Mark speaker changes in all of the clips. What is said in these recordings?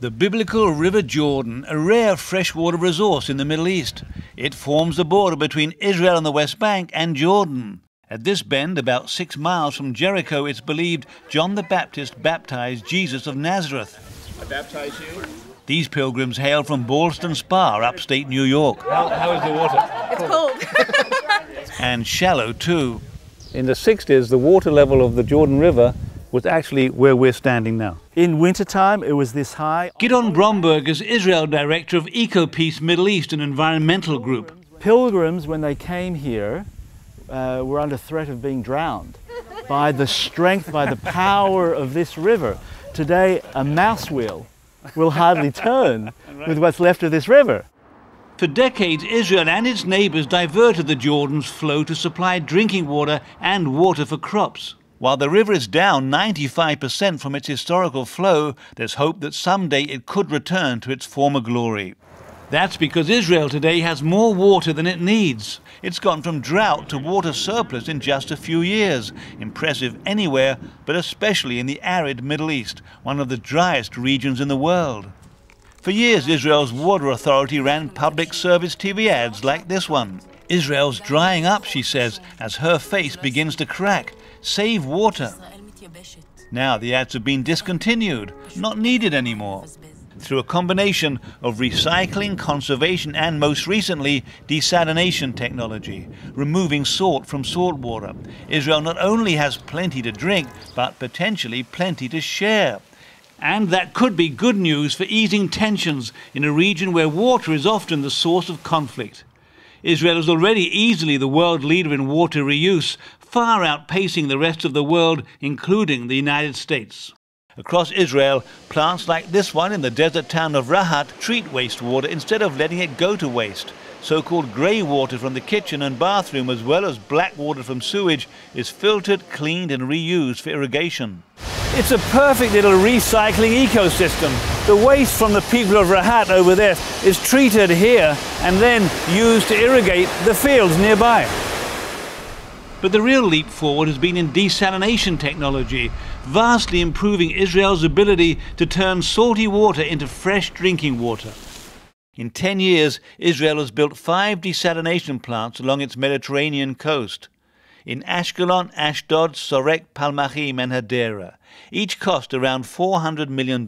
Speaker 1: The biblical River Jordan, a rare freshwater resource in the Middle East. It forms the border between Israel and the West Bank and Jordan. At this bend, about six miles from Jericho, it's believed John the Baptist baptized Jesus of Nazareth.
Speaker 2: I baptize you.
Speaker 1: These pilgrims hail from Ballston Spa, upstate New York.
Speaker 2: How, how is the water?
Speaker 3: It's cold.
Speaker 1: and shallow too.
Speaker 4: In the 60s, the water level of the Jordan River was actually where we're standing now.
Speaker 5: In wintertime, it was this high.
Speaker 1: Gidon Bromberg is Israel Director of EcoPeace Middle East, an environmental group.
Speaker 5: Pilgrims, when they came here, uh, were under threat of being drowned by the strength, by the power of this river. Today, a mouse wheel will hardly turn with what's left of this river.
Speaker 1: For decades, Israel and its neighbors diverted the Jordan's flow to supply drinking water and water for crops. While the river is down 95% from its historical flow, there's hope that someday it could return to its former glory. That's because Israel today has more water than it needs. It's gone from drought to water surplus in just a few years. Impressive anywhere, but especially in the arid Middle East, one of the driest regions in the world. For years, Israel's Water Authority ran public service TV ads like this one. Israel's drying up, she says, as her face begins to crack. Save water. Now the ads have been discontinued, not needed anymore. Through a combination of recycling, conservation, and most recently, desalination technology, removing salt from salt water, Israel not only has plenty to drink, but potentially plenty to share. And that could be good news for easing tensions in a region where water is often the source of conflict. Israel is already easily the world leader in water reuse, far outpacing the rest of the world, including the United States. Across Israel, plants like this one in the desert town of Rahat treat wastewater instead of letting it go to waste. So-called grey water from the kitchen and bathroom as well as black water from sewage is filtered, cleaned and reused for irrigation. It's a perfect little recycling ecosystem. The waste from the people of Rahat over there is treated here and then used to irrigate the fields nearby. But the real leap forward has been in desalination technology, vastly improving Israel's ability to turn salty water into fresh drinking water. In 10 years, Israel has built five desalination plants along its Mediterranean coast. In Ashkelon, Ashdod, Sorek, Palmachim, and Hadera. Each cost around $400 million.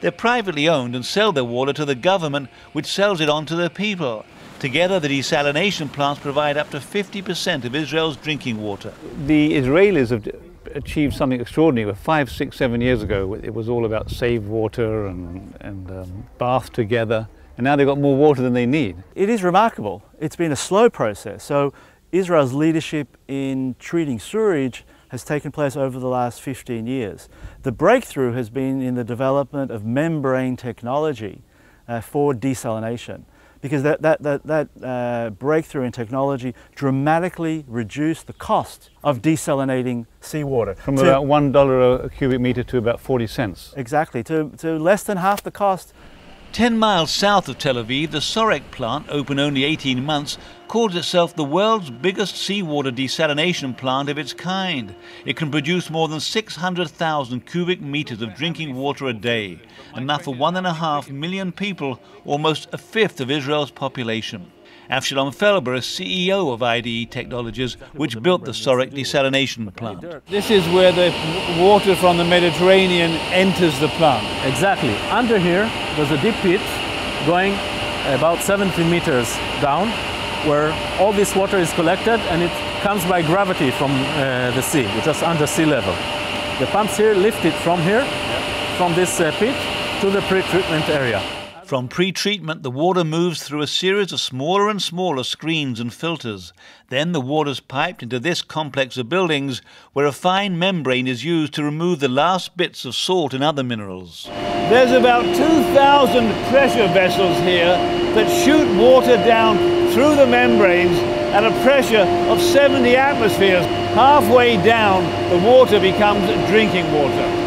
Speaker 1: They're privately owned and sell their water to the government, which sells it on to the people. Together, the desalination plants provide up to 50% of Israel's drinking water.
Speaker 4: The Israelis have achieved something extraordinary. Five, six, seven years ago, it was all about save water and, and um, bath together. And now they've got more water than they need.
Speaker 5: It is remarkable. It's been a slow process. So Israel's leadership in treating sewage has taken place over the last 15 years. The breakthrough has been in the development of membrane technology uh, for desalination because that, that, that, that uh, breakthrough in technology dramatically reduced the cost of desalinating seawater.
Speaker 4: From to, about $1 a cubic meter to about 40 cents.
Speaker 5: Exactly, to, to less than half the cost
Speaker 1: 10 miles south of Tel Aviv, the Sorek plant, open only 18 months, calls itself the world's biggest seawater desalination plant of its kind. It can produce more than 600,000 cubic meters of drinking water a day, enough for one and a half million people, almost a fifth of Israel's population. Avshalom Felber is CEO of IDE Technologies, which built the Sorek desalination plant.
Speaker 4: This is where the water from the Mediterranean enters the plant.
Speaker 6: Exactly. Under here, there's a deep pit going about 70 meters down, where all this water is collected and it comes by gravity from uh, the sea, just under sea level. The pumps here lift it from here, from this uh, pit, to the pre-treatment area.
Speaker 1: From pre-treatment, the water moves through a series of smaller and smaller screens and filters. Then the water's piped into this complex of buildings where a fine membrane is used to remove the last bits of salt and other minerals. There's about 2,000 pressure vessels here that shoot water down through the membranes at a pressure of 70 atmospheres. Halfway down, the water becomes drinking water.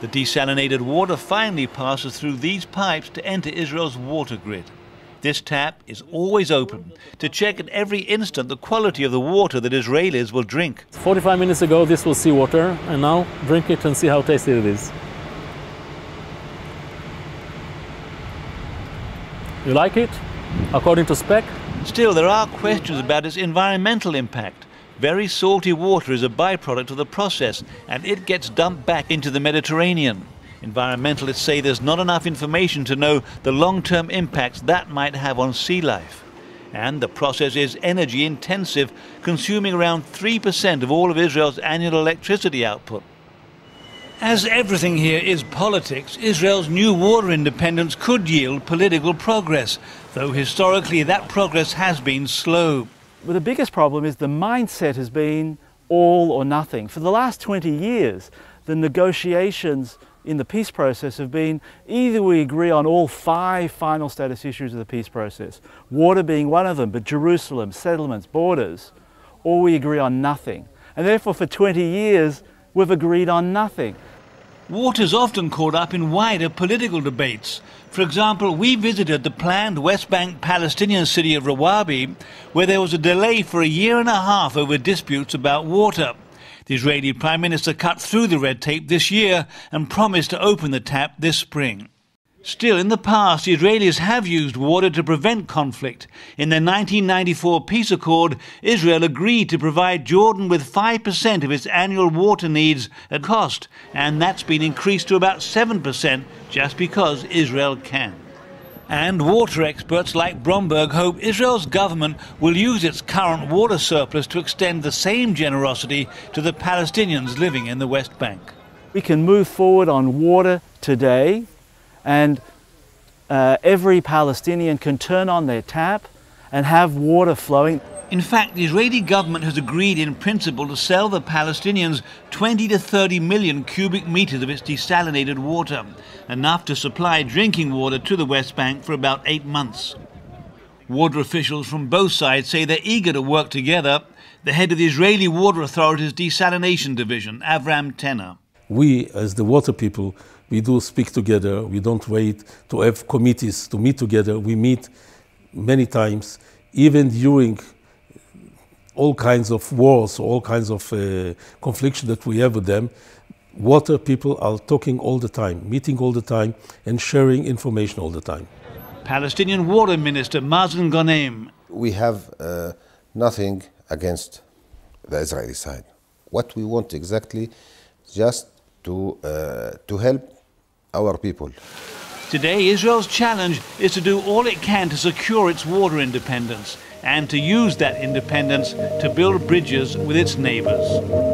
Speaker 1: The desalinated water finally passes through these pipes to enter Israel's water grid. This tap is always open to check at every instant the quality of the water that Israelis will drink.
Speaker 6: 45 minutes ago, this was seawater, and now drink it and see how tasty it is. You like it? According to spec?
Speaker 1: Still, there are questions about its environmental impact. Very salty water is a byproduct of the process, and it gets dumped back into the Mediterranean. Environmentalists say there's not enough information to know the long-term impacts that might have on sea life. And the process is energy intensive, consuming around 3% of all of Israel's annual electricity output. As everything here is politics, Israel's new water independence could yield political progress, though historically that progress has been slow.
Speaker 5: Well, the biggest problem is the mindset has been all or nothing. For the last 20 years, the negotiations in the peace process have been either we agree on all five final status issues of the peace process, water being one of them, but Jerusalem, settlements, borders, or we agree on nothing. And therefore, for 20 years, we've agreed on nothing.
Speaker 1: Water is often caught up in wider political debates. For example, we visited the planned West Bank Palestinian city of Rawabi, where there was a delay for a year and a half over disputes about water. The Israeli Prime Minister cut through the red tape this year and promised to open the tap this spring. Still, in the past, the Israelis have used water to prevent conflict. In the 1994 peace accord, Israel agreed to provide Jordan with 5% of its annual water needs at cost, and that's been increased to about 7% just because Israel can. And water experts like Bromberg hope Israel's government will use its current water surplus to extend the same generosity to the Palestinians living in the West Bank.
Speaker 5: We can move forward on water today and uh, every Palestinian can turn on their tap and have water flowing.
Speaker 1: In fact, the Israeli government has agreed in principle to sell the Palestinians 20 to 30 million cubic meters of its desalinated water, enough to supply drinking water to the West Bank for about eight months. Water officials from both sides say they're eager to work together. The head of the Israeli Water Authority's desalination division, Avram Tenne.
Speaker 7: We, as the water people, we do speak together. We don't wait to have committees to meet together. We meet many times, even during all kinds of wars, all kinds of uh, conflicts that we have with them. Water people are talking all the time, meeting all the time, and sharing information all the time.
Speaker 1: Palestinian Water Minister Mazen Ghanem.
Speaker 8: We have uh, nothing against the Israeli side. What we want exactly, just to uh, to help our people.
Speaker 1: Today, Israel's challenge is to do all it can to secure its water independence and to use that independence to build bridges with its neighbors.